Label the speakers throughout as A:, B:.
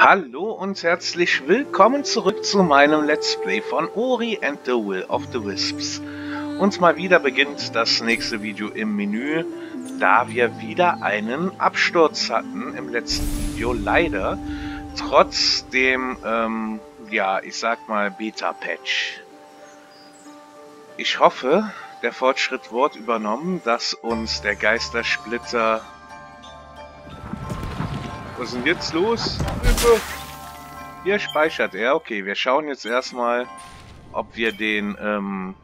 A: Hallo und herzlich willkommen zurück zu meinem Let's Play von Ori and the Will of the Wisps. Und mal wieder beginnt das nächste Video im Menü, da wir wieder einen Absturz hatten im letzten Video, leider. Trotz dem, ähm, ja, ich sag mal Beta-Patch. Ich hoffe, der Fortschritt wurde übernommen, dass uns der Geistersplitter was ist denn jetzt los? Hilfe! Hier speichert er. Okay, wir schauen jetzt erstmal, ob wir den, ähm...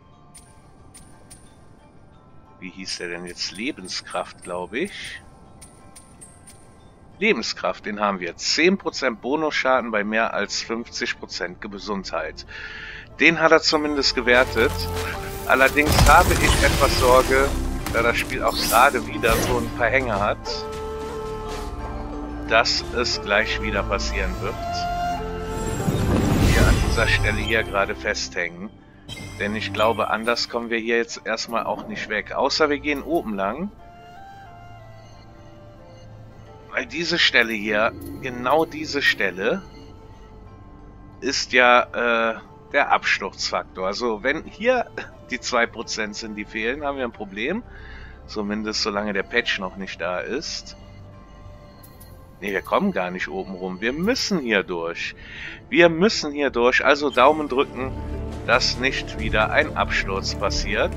A: Wie hieß der denn jetzt? Lebenskraft, glaube ich. Lebenskraft, den haben wir. 10% Bonusschaden bei mehr als 50% Gesundheit. Den hat er zumindest gewertet. Allerdings habe ich etwas Sorge, da das Spiel auch gerade wieder so ein paar Hänge hat dass es gleich wieder passieren wird. Wir an dieser Stelle hier gerade festhängen. Denn ich glaube, anders kommen wir hier jetzt erstmal auch nicht weg. Außer wir gehen oben lang. Weil diese Stelle hier, genau diese Stelle, ist ja äh, der Absturzfaktor. Also wenn hier die 2% sind, die fehlen, haben wir ein Problem. Zumindest solange der Patch noch nicht da ist. Ne, wir kommen gar nicht oben rum. Wir müssen hier durch. Wir müssen hier durch. Also Daumen drücken, dass nicht wieder ein Absturz passiert.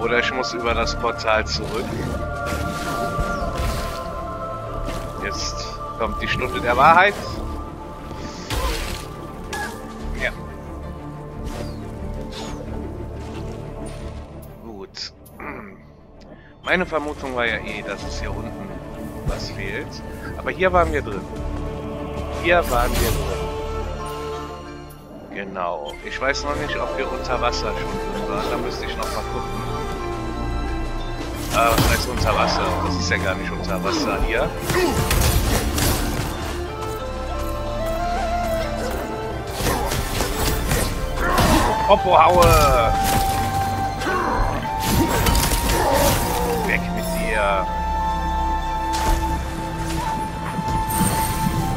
A: Oder ich muss über das Portal zurück. Jetzt kommt die Stunde der Wahrheit. Meine Vermutung war ja eh, dass es hier unten was fehlt. Aber hier waren wir drin. Hier waren wir drin. Genau. Ich weiß noch nicht, ob wir unter Wasser schon drin waren. Da müsste ich noch mal gucken. Ah, was heißt unter Wasser? Das ist ja gar nicht unter Wasser hier. Popo haue!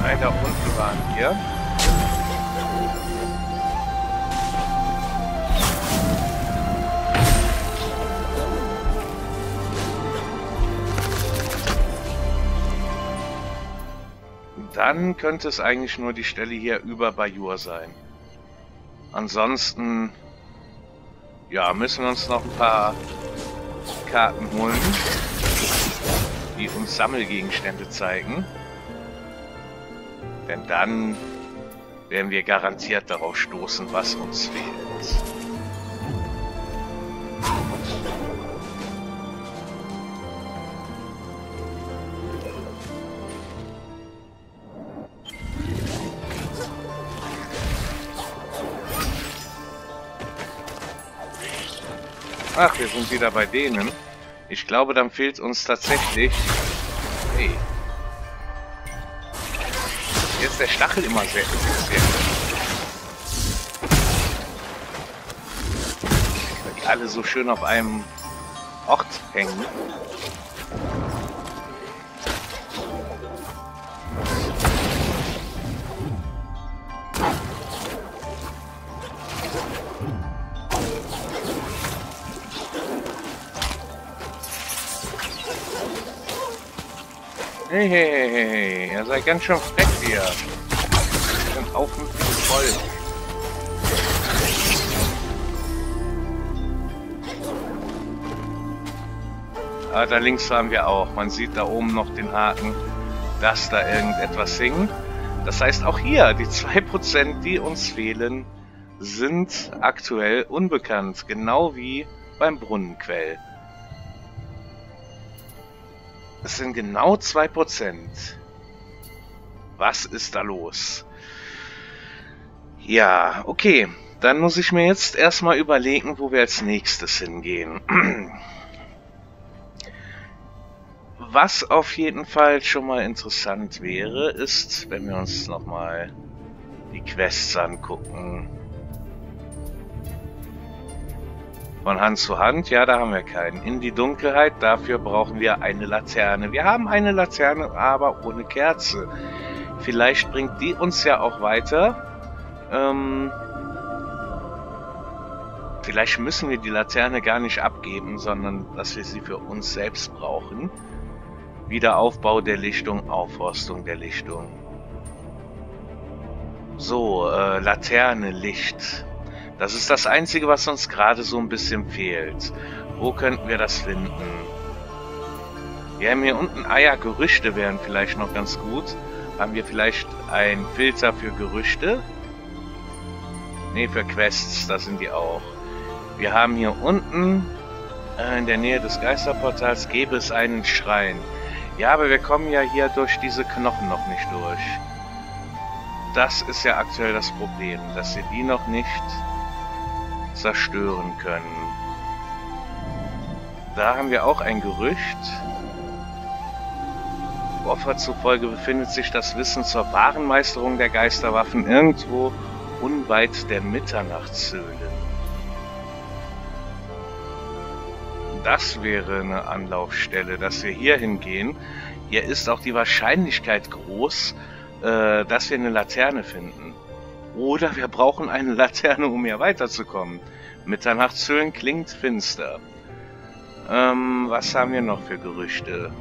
A: Nein, da unten waren wir. Dann könnte es eigentlich nur die Stelle hier über Bajur sein. Ansonsten, ja, müssen wir uns noch ein paar Karten holen die uns Sammelgegenstände zeigen. Denn dann werden wir garantiert darauf stoßen, was uns fehlt. Ach, wir sind wieder bei denen. Ich glaube, dann fehlt uns tatsächlich... Hey. Der Stachel immer sehr effizient. Weil die alle so schön auf einem Ort hängen. Hey, hey, hey, hey. Ihr seid ganz schön frech hier. Bin aufmüpfig voll. Ah, da links waren wir auch. Man sieht da oben noch den Haken, dass da irgendetwas hing. Das heißt, auch hier, die 2%, die uns fehlen, sind aktuell unbekannt. Genau wie beim Brunnenquell. Es sind genau 2%. Was ist da los? Ja, okay. Dann muss ich mir jetzt erstmal überlegen, wo wir als nächstes hingehen. Was auf jeden Fall schon mal interessant wäre, ist, wenn wir uns nochmal die Quests angucken. Von Hand zu Hand, ja, da haben wir keinen. In die Dunkelheit, dafür brauchen wir eine Laterne. Wir haben eine Laterne, aber ohne Kerze. Vielleicht bringt die uns ja auch weiter. Ähm, vielleicht müssen wir die Laterne gar nicht abgeben, sondern dass wir sie für uns selbst brauchen. Wiederaufbau der Lichtung, Aufforstung der Lichtung. So, äh, Laterne, Licht. Das ist das Einzige, was uns gerade so ein bisschen fehlt. Wo könnten wir das finden? Wir haben hier unten Eiergerüchte wären vielleicht noch ganz gut. Haben wir vielleicht einen Filter für Gerüchte? Ne, für Quests, da sind die auch. Wir haben hier unten äh, in der Nähe des Geisterportals gäbe es einen Schrein. Ja, aber wir kommen ja hier durch diese Knochen noch nicht durch. Das ist ja aktuell das Problem, dass wir die noch nicht zerstören können. Da haben wir auch ein Gerücht. Offer zufolge befindet sich das Wissen zur wahren Meisterung der Geisterwaffen irgendwo unweit der Mitternachtshöhlen. Das wäre eine Anlaufstelle, dass wir hier hingehen. Hier ist auch die Wahrscheinlichkeit groß, äh, dass wir eine Laterne finden. Oder wir brauchen eine Laterne, um hier weiterzukommen. Mitternachtshöhlen klingt finster. Ähm, was haben wir noch für Gerüchte?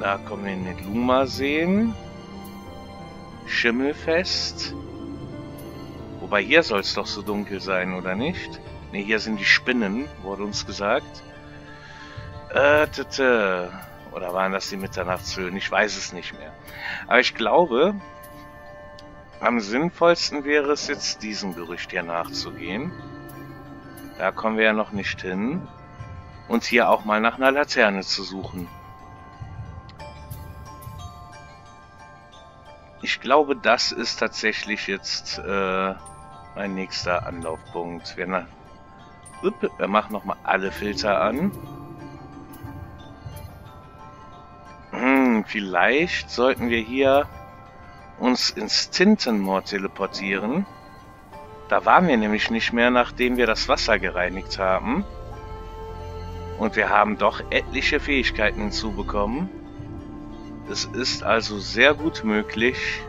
A: Da kommen wir in den Luma sehen. Schimmelfest. Wobei hier soll es doch so dunkel sein, oder nicht? Ne, hier sind die Spinnen, wurde uns gesagt. Äh, tete. Oder waren das die Mitternachtshöhlen? Ich weiß es nicht mehr. Aber ich glaube, am sinnvollsten wäre es jetzt, diesem Gerücht hier nachzugehen. Da kommen wir ja noch nicht hin. Und hier auch mal nach einer Laterne zu suchen. Ich glaube, das ist tatsächlich jetzt äh, mein nächster Anlaufpunkt. Wir, wir machen nochmal alle Filter an. Hm, vielleicht sollten wir hier uns ins Tintenmoor teleportieren. Da waren wir nämlich nicht mehr, nachdem wir das Wasser gereinigt haben. Und wir haben doch etliche Fähigkeiten hinzubekommen. Es ist also sehr gut möglich,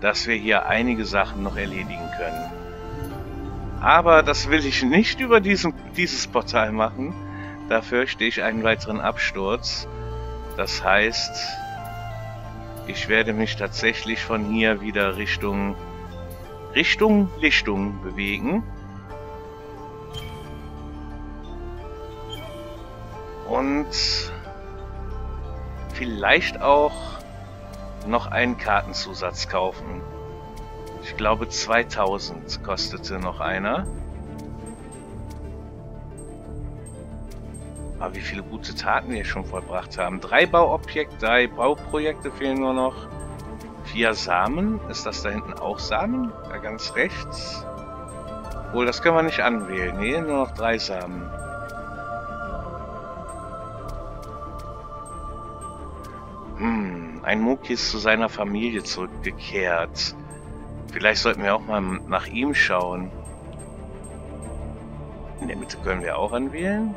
A: dass wir hier einige Sachen noch erledigen können. Aber das will ich nicht über diesen, dieses Portal machen. Da fürchte ich einen weiteren Absturz. Das heißt, ich werde mich tatsächlich von hier wieder Richtung Richtung Lichtung bewegen. Und vielleicht auch noch einen Kartenzusatz kaufen. Ich glaube 2000 kostete noch einer. Aber wie viele gute Taten wir schon vollbracht haben. Drei Bauobjekte, drei Bauprojekte fehlen nur noch. Vier Samen. Ist das da hinten auch Samen? Da ganz rechts. Wohl, das können wir nicht anwählen. Nee, nur noch drei Samen. Ein Muki ist zu seiner Familie zurückgekehrt. Vielleicht sollten wir auch mal nach ihm schauen. In der Mitte können wir auch anwählen.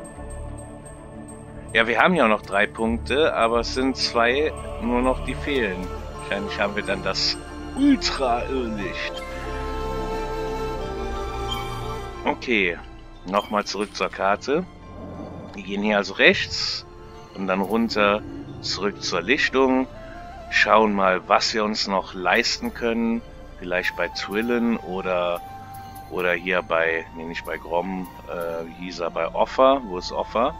A: Ja, wir haben ja noch drei Punkte, aber es sind zwei nur noch, die fehlen. Wahrscheinlich haben wir dann das Ultra-Irrlicht. Okay, nochmal zurück zur Karte. Wir gehen hier also rechts und dann runter zurück zur Lichtung. Schauen mal, was wir uns noch leisten können. Vielleicht bei Twillen oder oder hier bei, nee, nicht bei Grom, äh, hieß er, bei Offer. Wo ist Offer?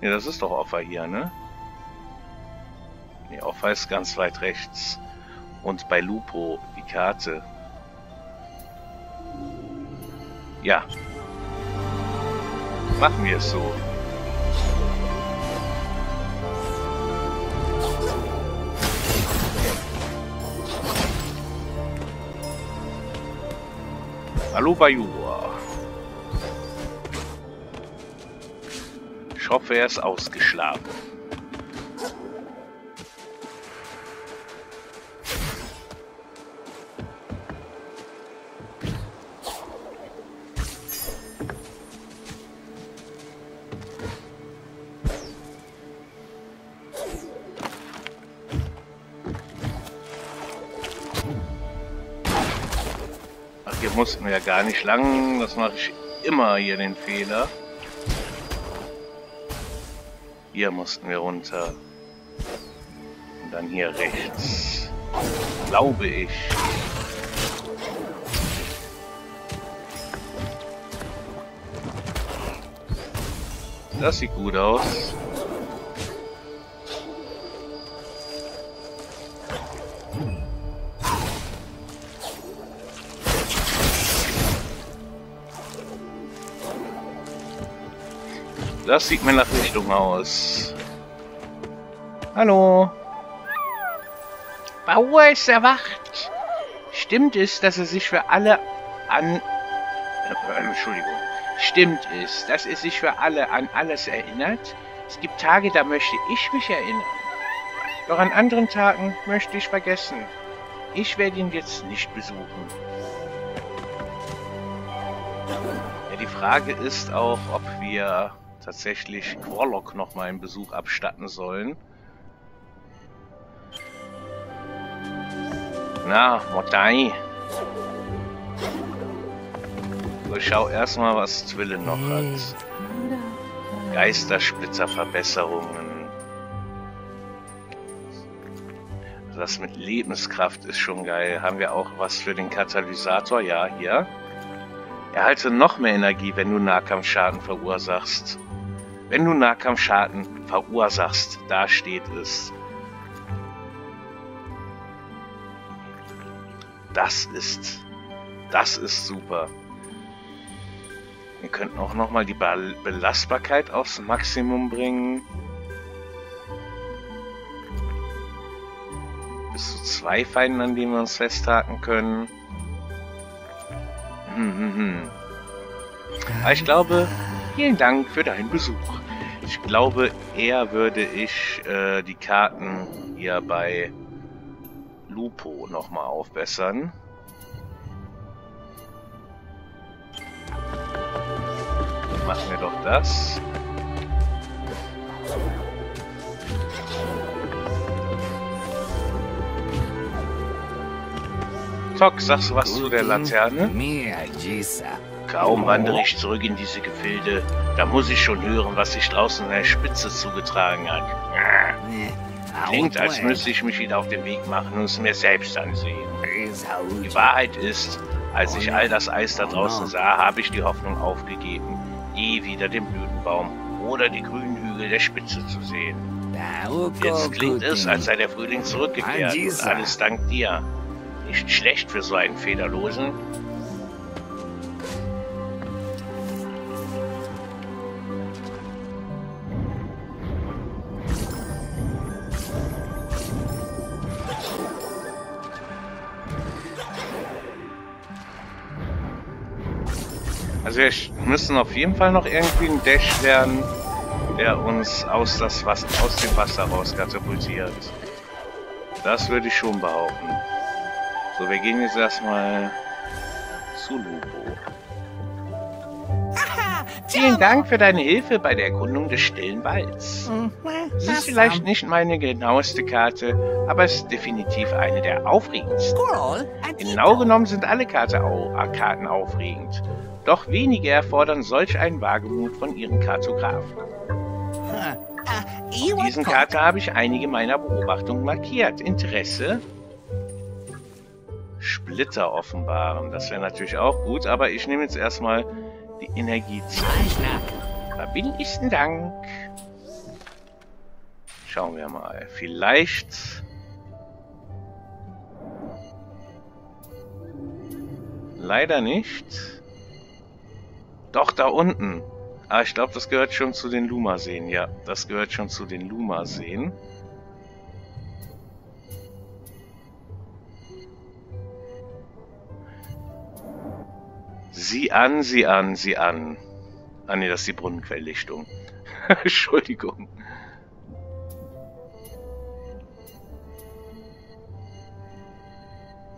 A: Ne, das ist doch Offer hier, ne? Ne, Offer ist ganz weit rechts. Und bei Lupo die Karte. Ja. Machen wir es so. Hallo Bayua. Ich hoffe, er ist ausgeschlafen. Mussten wir ja gar nicht lang. Das mache ich immer hier den Fehler. Hier mussten wir runter. Und dann hier rechts. Glaube ich. Das sieht gut aus. Das sieht mir nach Richtung aus. Hallo. Bauer ist erwacht. Stimmt es, dass er sich für alle an... Äh, Entschuldigung. Stimmt es, dass er sich für alle an alles erinnert? Es gibt Tage, da möchte ich mich erinnern. Doch an anderen Tagen möchte ich vergessen. Ich werde ihn jetzt nicht besuchen. Ja, die Frage ist auch, ob wir tatsächlich Quorlock nochmal einen Besuch abstatten sollen. Na, Motai. So, ich schau erstmal, was Twillen noch hat. Geistersplitzerverbesserungen. Das mit Lebenskraft ist schon geil. Haben wir auch was für den Katalysator? Ja, hier. Erhalte noch mehr Energie, wenn du Nahkampfschaden verursachst. Wenn du Nahkampfschaden verursachst, da steht es. Das ist, das ist super. Wir könnten auch nochmal die Belastbarkeit aufs Maximum bringen. Bis zu zwei Feinden, an denen wir uns festhaken können. Hm, hm, hm. Aber ich glaube, vielen Dank für deinen Besuch. Ich glaube, eher würde ich äh, die Karten hier bei Lupo nochmal aufbessern. Machen wir doch das. Tok, sagst du was zu der Laterne? Kaum wandere ich zurück in diese Gefilde, da muss ich schon hören, was sich draußen an der Spitze zugetragen hat. Klingt, als müsste ich mich wieder auf den Weg machen und es mir selbst ansehen. Die Wahrheit ist, als ich all das Eis da draußen sah, habe ich die Hoffnung aufgegeben, je wieder den Blütenbaum oder die grünen Hügel der Spitze zu sehen. Jetzt klingt es, als sei der Frühling zurückgekehrt und alles dank dir. Nicht schlecht für so einen Federlosen. Also wir müssen auf jeden Fall noch irgendwie einen Dash lernen, der uns aus, das Wasser, aus dem Wasser raus katapultiert. Das würde ich schon behaupten. So, wir gehen jetzt erstmal zu Lupo. Vielen Dank für deine Hilfe bei der Erkundung des stillen Walds. Es ist vielleicht nicht meine genaueste Karte, aber es ist definitiv eine der aufregendsten. Genau genommen sind alle Karte au Karten aufregend. Doch wenige erfordern solch einen Wagemut von ihren Kartografen. Auf diesen Karte habe ich einige meiner Beobachtungen markiert. Interesse? Splitter offenbaren. Das wäre natürlich auch gut, aber ich nehme jetzt erstmal die Energiezeit. Verbindlichsten Dank. Schauen wir mal. Vielleicht... Leider nicht. Doch, da unten. Ah, ich glaube, das gehört schon zu den Luma-Seen. Ja, das gehört schon zu den Luma-Seen. Sieh an, sieh an, sieh an. Ah ne, das ist die Brunnenquelllichtung. Entschuldigung.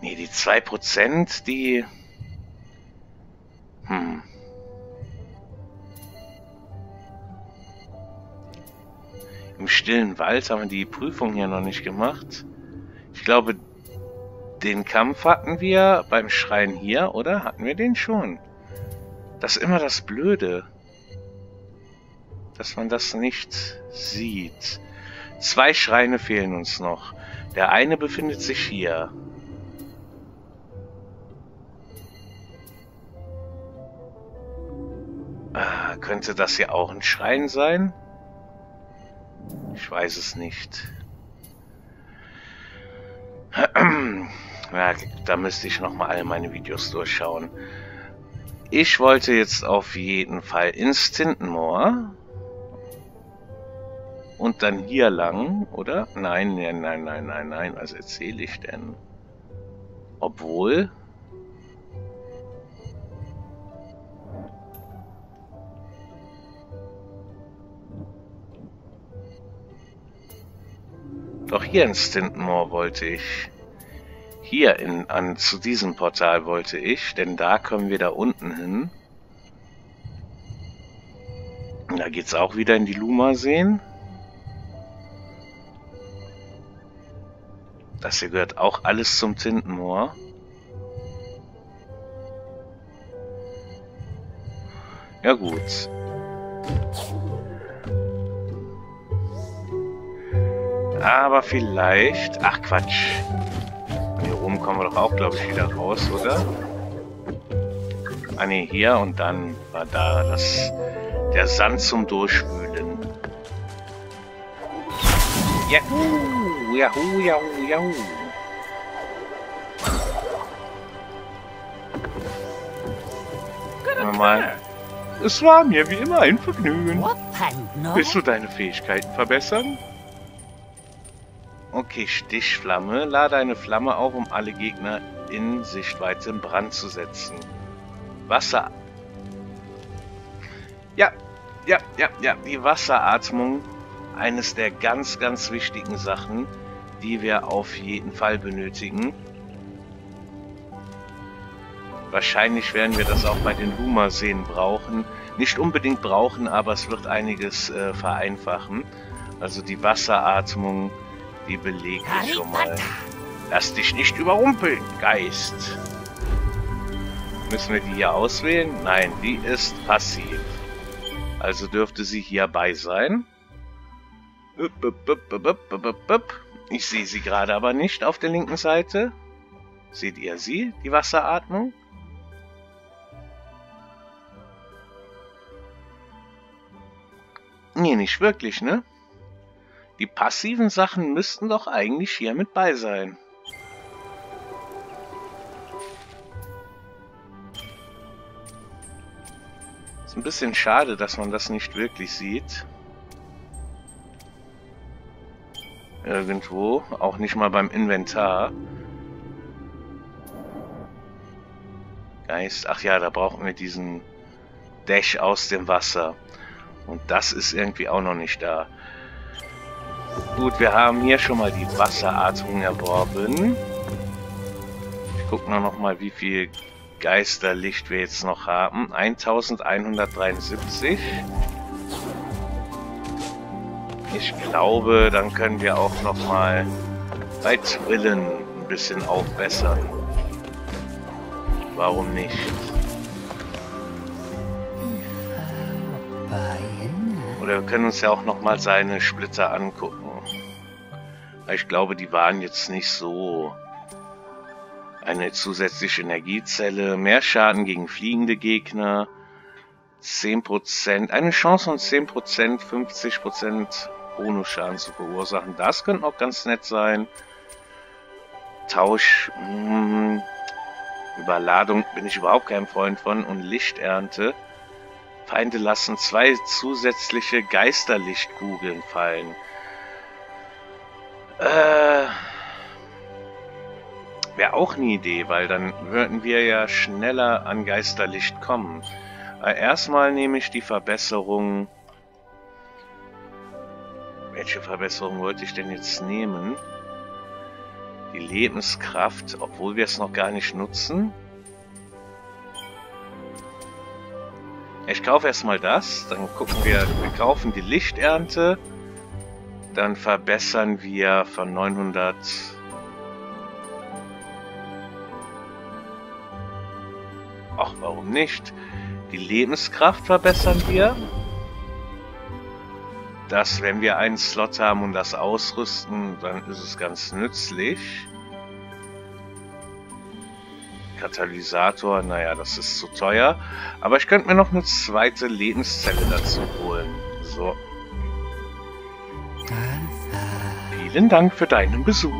A: Nee, die 2%, die... Hm. Im stillen Wald haben wir die Prüfung hier noch nicht gemacht. Ich glaube, Den Kampf hatten wir beim Schrein hier, oder? Hatten wir den schon? Das ist immer das Blöde. Dass man das nicht sieht. Zwei Schreine fehlen uns noch. Der eine befindet sich hier. Ah, könnte das hier auch ein Schrein sein? Ich weiß es nicht. Ja, da müsste ich nochmal alle meine Videos durchschauen. Ich wollte jetzt auf jeden Fall ins Tintenmoor. Und dann hier lang, oder? Nein, nein, nein, nein, nein, nein. Was erzähle ich denn? Obwohl... Doch hier in Stintonmore wollte ich. Hier in, an, zu diesem Portal wollte ich, denn da kommen wir da unten hin. Da geht's auch wieder in die Luma-Seen. Das hier gehört auch alles zum Tintenmoor. Ja gut. Aber vielleicht... Ach Quatsch. Hier oben kommen wir doch auch, glaube ich, wieder raus, oder? Ah ne, hier und dann war da das der Sand zum Durchspülen. Yahoo! Yahoo, Yahoo, Yahoo! Mal. Es war mir wie immer ein Vergnügen. Willst du deine Fähigkeiten verbessern? Okay, Stichflamme. Lade eine Flamme auf, um alle Gegner in Sichtweite in Brand zu setzen. Wasser. Ja, ja, ja, ja. Die Wasseratmung. Eines der ganz, ganz wichtigen Sachen, die wir auf jeden Fall benötigen. Wahrscheinlich werden wir das auch bei den Luma-Seen brauchen. Nicht unbedingt brauchen, aber es wird einiges äh, vereinfachen. Also die Wasseratmung die belege schon mal. Lass dich nicht überrumpeln, Geist. Müssen wir die hier auswählen? Nein, die ist passiv. Also dürfte sie hierbei sein. Ich sehe sie gerade aber nicht auf der linken Seite. Seht ihr sie, die Wasseratmung? Nee, nicht wirklich, ne? Die passiven Sachen müssten doch eigentlich hier mit bei sein. Ist ein bisschen schade, dass man das nicht wirklich sieht. Irgendwo, auch nicht mal beim Inventar. Geist, ach ja, da brauchen wir diesen Dash aus dem Wasser. Und das ist irgendwie auch noch nicht da. Gut, wir haben hier schon mal die Wasseratmung erworben. Ich gucke nur noch mal, wie viel Geisterlicht wir jetzt noch haben. 1173. Ich glaube, dann können wir auch noch mal bei Twillen ein bisschen aufbessern. Warum nicht? Oder wir können uns ja auch noch mal seine Splitter angucken. Ich glaube, die waren jetzt nicht so... Eine zusätzliche Energiezelle, mehr Schaden gegen fliegende Gegner, 10%, eine Chance von 10%, 50% Bonusschaden zu verursachen. Das könnte auch ganz nett sein. Tausch, mh, hm, Überladung bin ich überhaupt kein Freund von. Und Lichternte. Feinde lassen zwei zusätzliche Geisterlichtkugeln fallen. Äh, Wäre auch eine Idee, weil dann würden wir ja schneller an Geisterlicht kommen. Äh, erstmal nehme ich die Verbesserung... Welche Verbesserung wollte ich denn jetzt nehmen? Die Lebenskraft, obwohl wir es noch gar nicht nutzen. Ich kaufe erstmal das, dann gucken wir, wir kaufen die Lichternte. Dann verbessern wir von 900 Ach, warum nicht? Die Lebenskraft verbessern wir. Dass, wenn wir einen Slot haben und das ausrüsten, dann ist es ganz nützlich. Katalysator, naja, das ist zu teuer. Aber ich könnte mir noch eine zweite Lebenszelle dazu holen. So. Vielen Dank für deinen Besuch.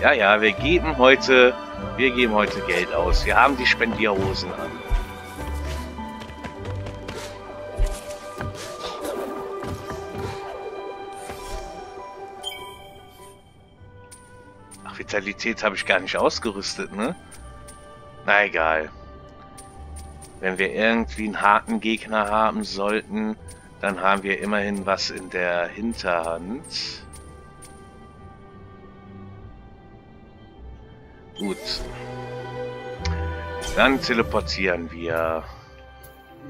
A: Ja, ja, wir geben heute, wir geben heute Geld aus. Wir haben die Spendierhosen an. Ach, Vitalität habe ich gar nicht ausgerüstet, ne? Na egal. Wenn wir irgendwie einen harten Gegner haben sollten, dann haben wir immerhin was in der Hinterhand. Gut. Dann teleportieren wir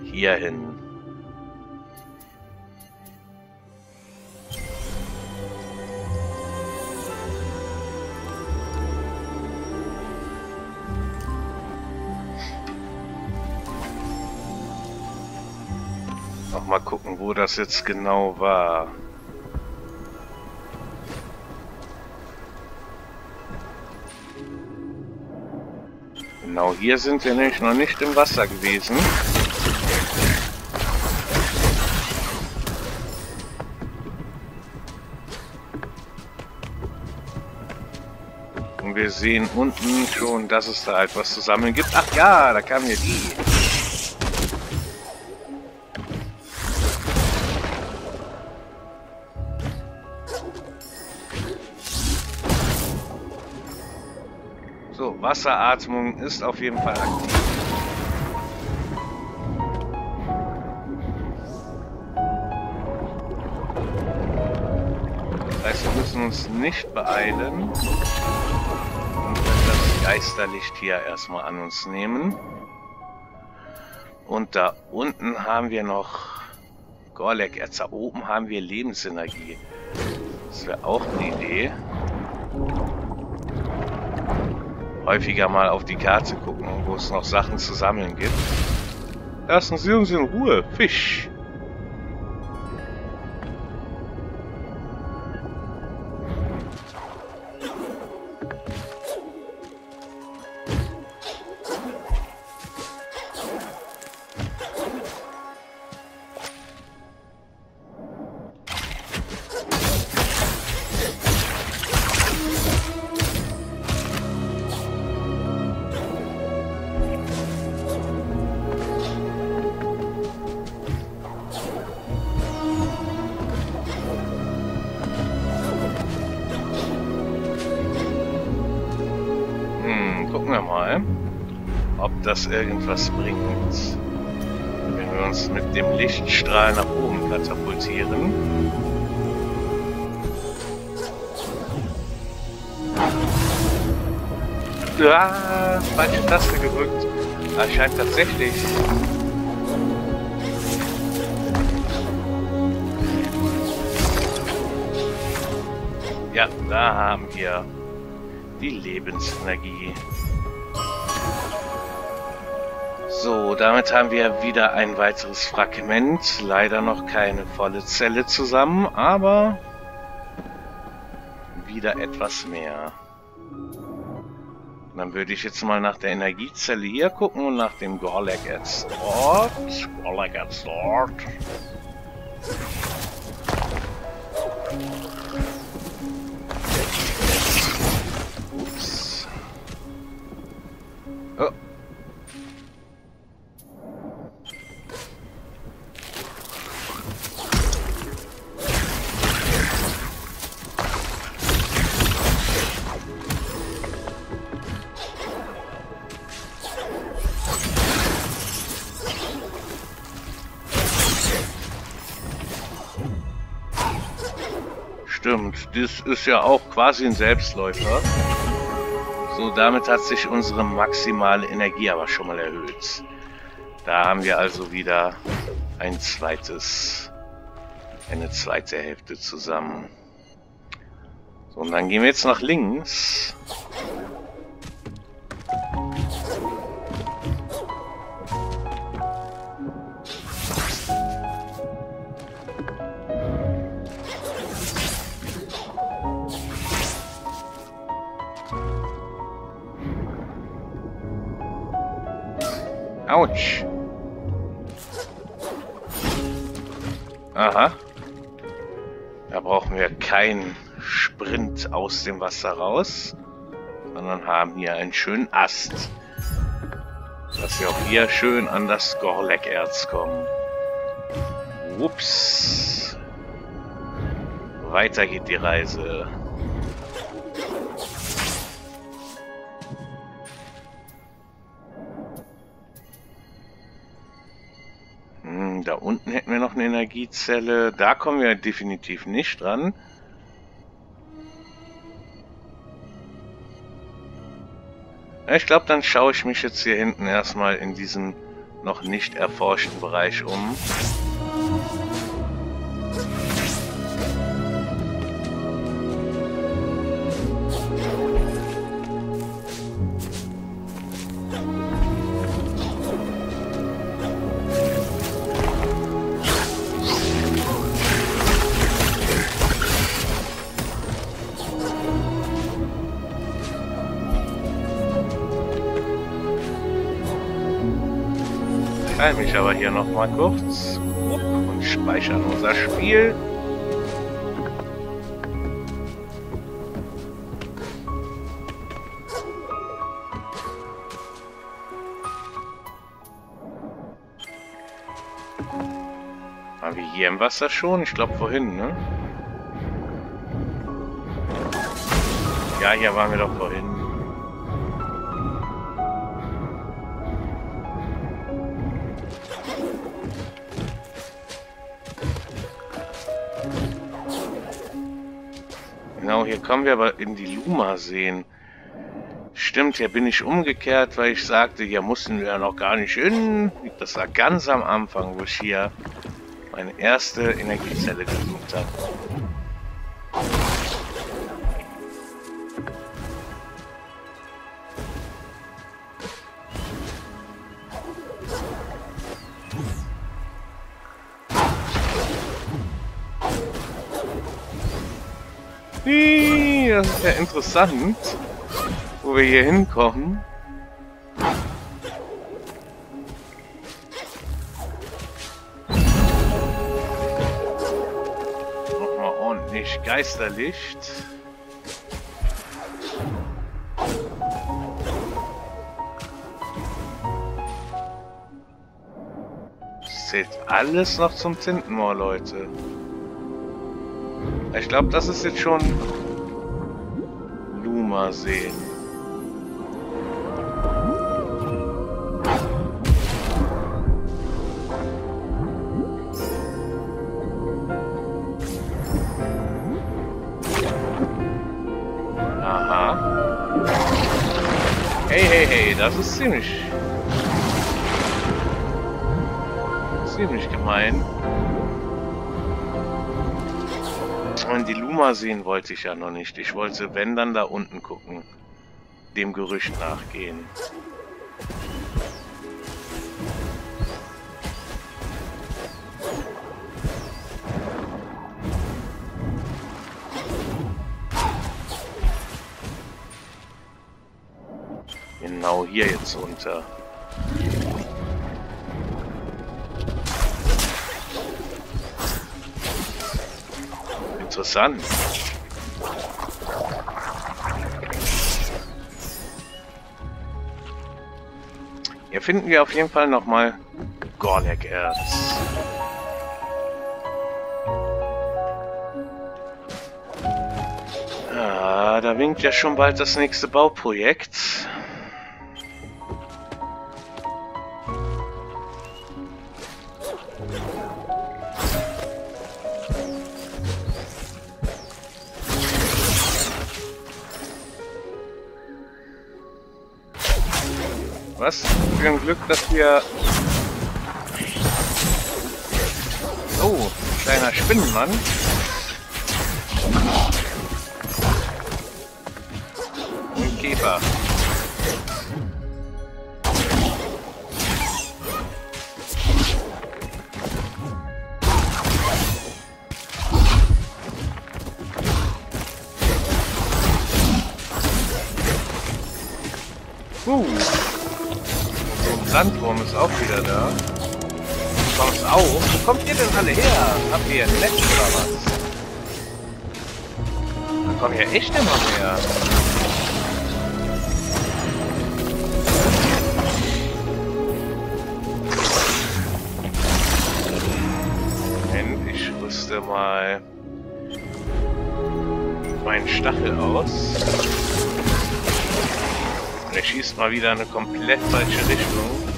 A: hierhin. Noch mal gucken, wo das jetzt genau war. Genau, hier sind wir nämlich noch nicht im Wasser gewesen. Und wir sehen unten schon, dass es da etwas zu sammeln gibt. Ach ja, da kamen ja die. Wasseratmung ist auf jeden Fall aktiv. Das heißt, wir müssen uns nicht beeilen und das Geisterlicht hier erstmal an uns nehmen. Und da unten haben wir noch Gorlek-Erz. Oben haben wir Lebensenergie. Das wäre auch eine Idee häufiger mal auf die Karte gucken, wo es noch Sachen zu sammeln gibt. Lassen Sie uns in Ruhe, Fisch. Das irgendwas bringt. Wenn wir uns mit dem Lichtstrahl nach oben katapultieren. Ah, falsche Taste gedrückt. Ah, scheint tatsächlich. Ja, da haben wir die Lebensenergie. Damit haben wir wieder ein weiteres Fragment. Leider noch keine volle Zelle zusammen, aber wieder etwas mehr. Dann würde ich jetzt mal nach der Energiezelle hier gucken und nach dem Gorlek at Start. Gorlek at Start. Das ist ja auch quasi ein Selbstläufer. So, damit hat sich unsere maximale Energie aber schon mal erhöht. Da haben wir also wieder ein zweites, eine zweite Hälfte zusammen. So, und dann gehen wir jetzt nach links. Aus dem Wasser raus, sondern haben hier einen schönen Ast. Dass wir auch hier schön an das Gorlek-Erz kommen. Ups. Weiter geht die Reise. Hm, da unten hätten wir noch eine Energiezelle. Da kommen wir definitiv nicht dran. Ich glaube, dann schaue ich mich jetzt hier hinten erstmal in diesem noch nicht erforschten Bereich um. Mich aber hier noch mal kurz und speichern unser Spiel. Waren wir hier im Wasser schon? Ich glaube vorhin, ne? Ja, hier waren wir doch vorhin. Genau, hier kommen wir aber in die Luma sehen. Stimmt, hier bin ich umgekehrt, weil ich sagte, hier mussten wir ja noch gar nicht hin. Das war ganz am Anfang, wo ich hier meine erste Energiezelle gesucht habe. Ja interessant, wo wir hier hinkommen. Nochmal ordentlich Geisterlicht. Zählt alles noch zum Tintenmoor, Leute. Ich glaube, das ist jetzt schon Luma sehen. Aha. Hey, hey, hey, das ist ziemlich... ziemlich gemein. Und die Luma sehen wollte ich ja noch nicht. Ich wollte, wenn, dann da unten gucken. Dem Gerücht nachgehen. Genau hier jetzt unter. Interessant. Hier finden wir auf jeden Fall nochmal Gorlek-Erz. Ah, da winkt ja schon bald das nächste Bauprojekt. Was für ein Glück, dass wir... Oh, kleiner Spinnenmann. Und Käfer. Sandwurm ist auch wieder da. Kommt's auch? Wo kommt ihr denn alle her? Habt ihr ein Netz oder was? Da kommen ja echt immer mehr. Moment, ich rüste mal meinen Stachel aus. Und er schießt mal wieder eine komplett falsche Richtung.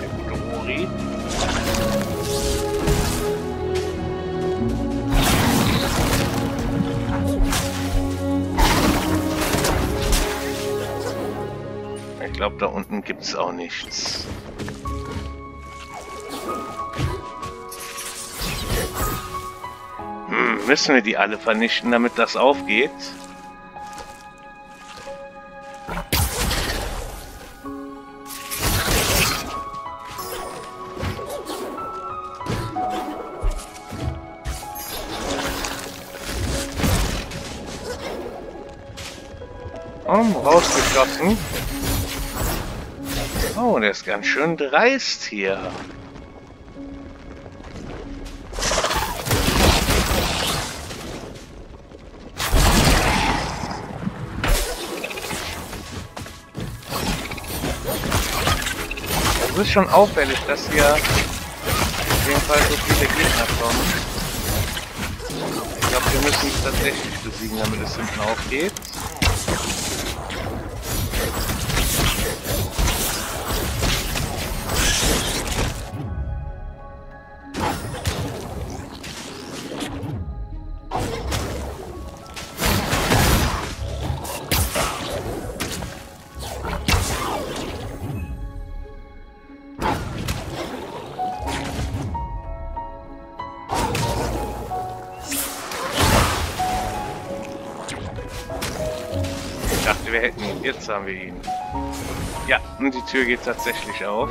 A: Glaube, da unten gibt es auch nichts. Hm, müssen wir die alle vernichten, damit das aufgeht? Rausgeschossen. Der ist ganz schön dreist hier. Es ist schon auffällig, dass hier auf jeden Fall so viele Gegner kommen. Ich glaube, wir müssen es tatsächlich besiegen, damit es hinten aufgeht. Jetzt haben wir ihn. Ja, und die Tür geht tatsächlich auf.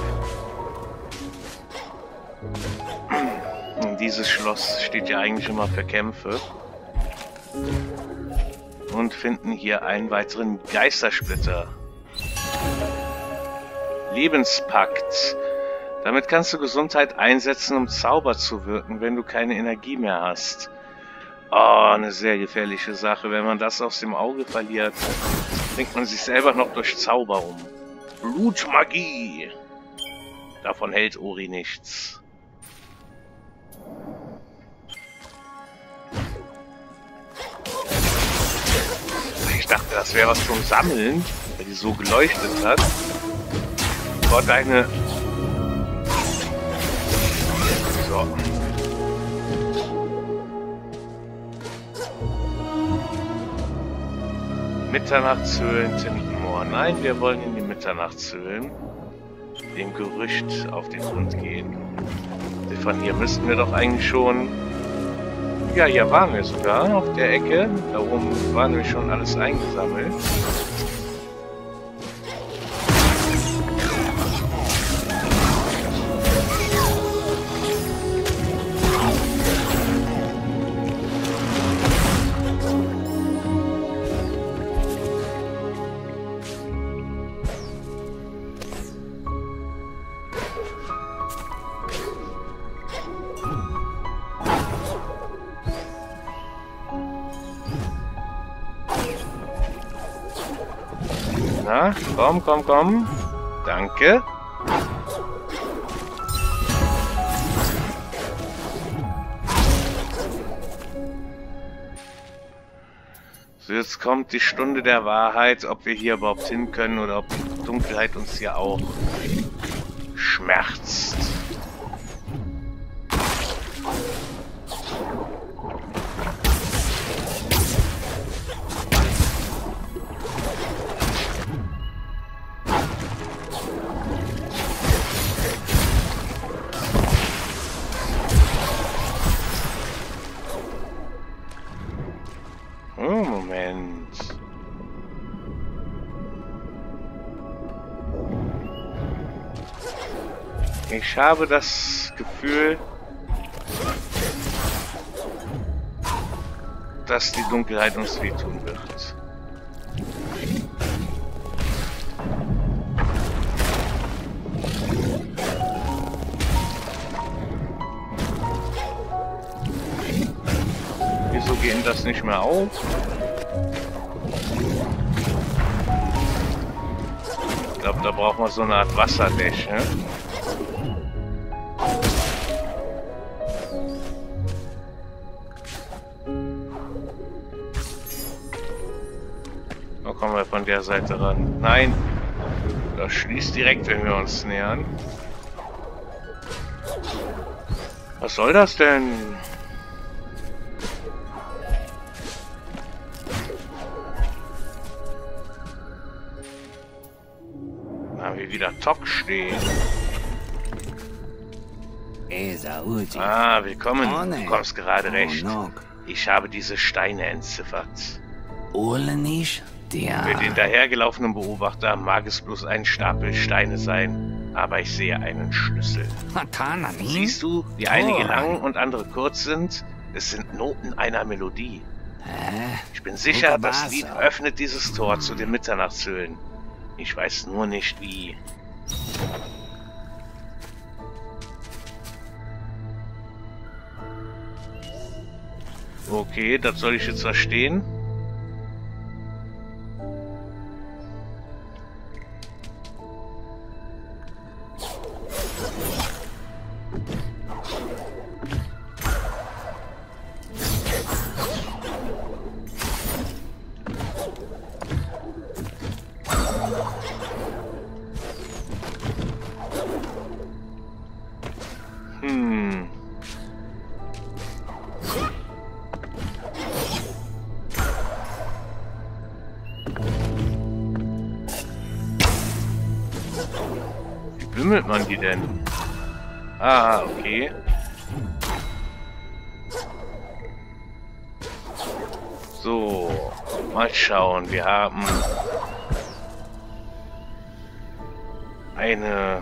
A: Dieses Schloss steht ja eigentlich immer für Kämpfe. Und finden hier einen weiteren Geistersplitter. Lebenspakt. Damit kannst du Gesundheit einsetzen, um Zauber zu wirken, wenn du keine Energie mehr hast. Oh, eine sehr gefährliche Sache. Wenn man das aus dem Auge verliert, bringt man sich selber noch durch Zauber um. Blutmagie. Davon hält Ori nichts. Ich dachte, das wäre was zum Sammeln, weil die so geleuchtet hat. Gott, eine... So. Mitternachtshöhlen Tintenmoor. Nein, wir wollen in die Mitternachtshöhlen. Dem Gerücht auf den Grund gehen. Von hier müssten wir doch eigentlich schon... Ja, hier waren wir sogar, auf der Ecke. Da oben war nämlich schon alles eingesammelt. Komm, komm, komm. Danke. So, jetzt kommt die Stunde der Wahrheit, ob wir hier überhaupt hin können oder ob die Dunkelheit uns hier auch schmerzt. Ich habe das Gefühl, dass die Dunkelheit uns wehtun wird. Wieso gehen das nicht mehr auf? Ich glaube, da braucht man so eine Art Wasserdächer. Ne? Von der Seite ran. Nein! Das schließt direkt, wenn wir uns nähern. Was soll das denn? Na, wie wieder Tok stehen. Ah, willkommen. Du kommst gerade recht. Ich habe diese Steine entziffert. Für den dahergelaufenen Beobachter mag es bloß ein Stapel Steine sein, aber ich sehe einen Schlüssel. Siehst du, wie einige lang und andere kurz sind? Es sind Noten einer Melodie. Ich bin sicher, das Lied öffnet dieses Tor zu den Mitternachtshöhlen. Ich weiß nur nicht wie. Okay, das soll ich jetzt verstehen. Wir haben eine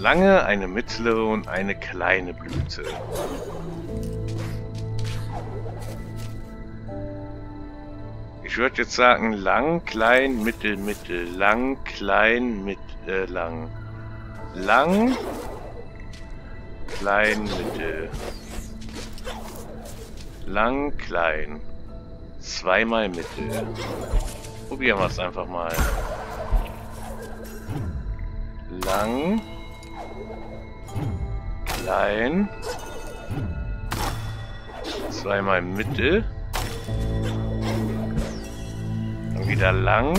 A: lange, eine mittlere und eine kleine Blüte. Ich würde jetzt sagen lang, klein, mittel, mittel, lang, klein, mit, äh, lang lang, klein, mittel. Lang, klein. Zweimal mittel. Probieren wir es einfach mal. Lang, klein, zweimal mittel. Dann wieder lang,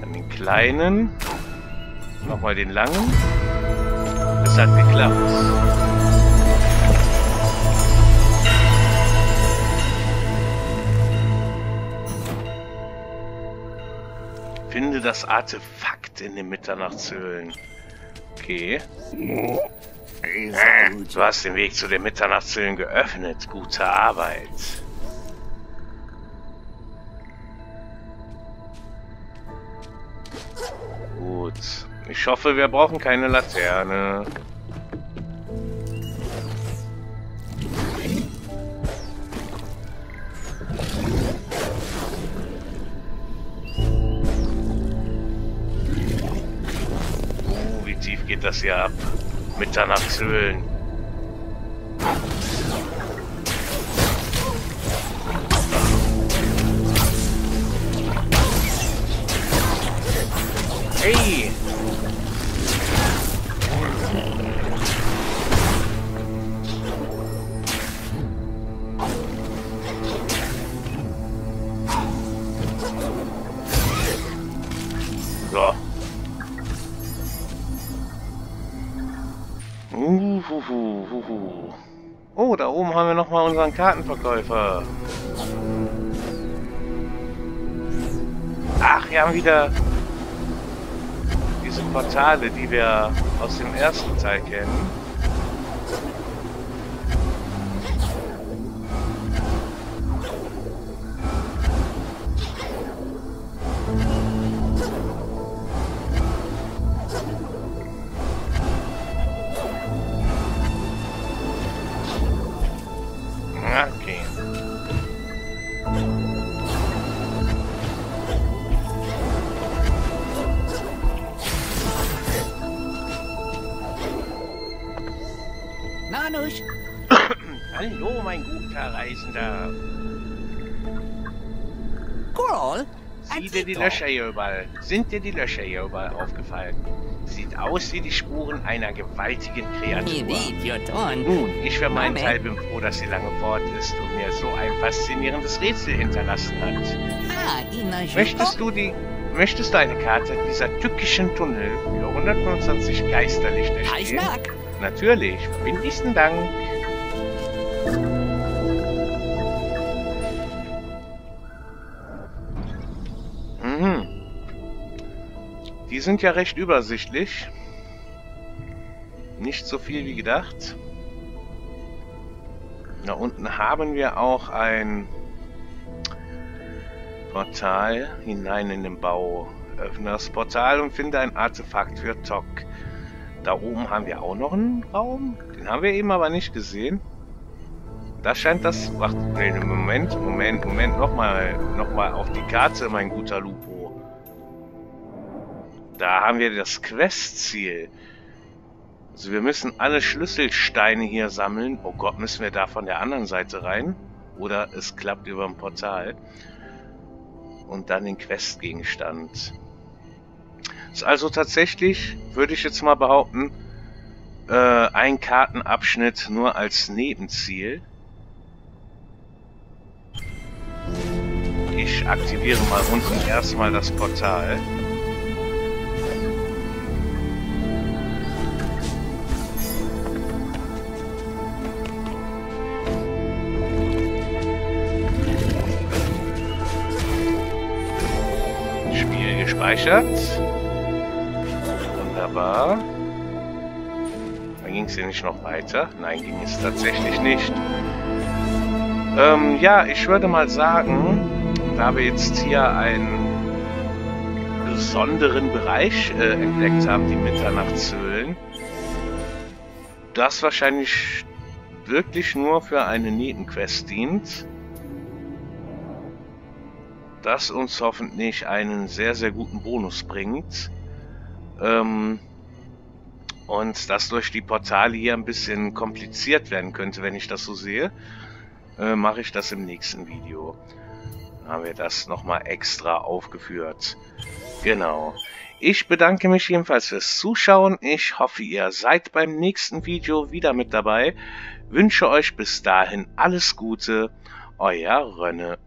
A: dann den kleinen. Nochmal den langen. Es hat geklappt. Finde das Artefakt in den Mitternachtshöhlen. Okay. Du hast den Weg zu den Mitternachtshöhlen geöffnet. Gute Arbeit. Gut. Ich hoffe, wir brauchen keine Laterne. Geht das hier ab? Mitternachtshöhlen. Unseren Kartenverkäufer. Ach, wir haben wieder diese Portale, die wir aus dem ersten Teil kennen. Löcher hier überall. Sind dir die Löcher hier überall aufgefallen? Sieht aus wie die Spuren einer gewaltigen Kreatur. Nun, ich für meinen Teil bin froh, dass sie lange fort ist und mir so ein faszinierendes Rätsel hinterlassen hat. Ah, Möchtest du die Möchtest du eine Karte dieser tückischen Tunnel für 125 Geisterlichter stehlen? Natürlich. Verbindlichsten Dank. Sind ja recht übersichtlich. Nicht so viel wie gedacht. Da unten haben wir auch ein Portal hinein in den Bau. Öffne das Portal und finde ein Artefakt für Tok. Da oben haben wir auch noch einen Raum. Den haben wir eben aber nicht gesehen. Das scheint das... Ach, nee, Moment, Moment, Moment. Nochmal noch mal auf die Karte, mein guter Lupo. Da haben wir das Questziel. Also wir müssen alle Schlüsselsteine hier sammeln. Oh Gott, müssen wir da von der anderen Seite rein? Oder es klappt über ein Portal und dann den Questgegenstand. Ist also tatsächlich, würde ich jetzt mal behaupten, äh, ein Kartenabschnitt nur als Nebenziel. Ich aktiviere mal unten erstmal das Portal. Gespeichert. Wunderbar. Dann ging es hier nicht noch weiter. Nein, ging es tatsächlich nicht. Ähm, ja, ich würde mal sagen, da wir jetzt hier einen besonderen Bereich äh, entdeckt haben, die Mitternachtshöhlen, das wahrscheinlich wirklich nur für eine Nebenquest dient das uns hoffentlich einen sehr, sehr guten Bonus bringt. Ähm, und das durch die Portale hier ein bisschen kompliziert werden könnte, wenn ich das so sehe, äh, mache ich das im nächsten Video. Dann haben wir das nochmal extra aufgeführt. Genau. Ich bedanke mich jedenfalls fürs Zuschauen. Ich hoffe, ihr seid beim nächsten Video wieder mit dabei. Wünsche euch bis dahin alles Gute. Euer Rönne.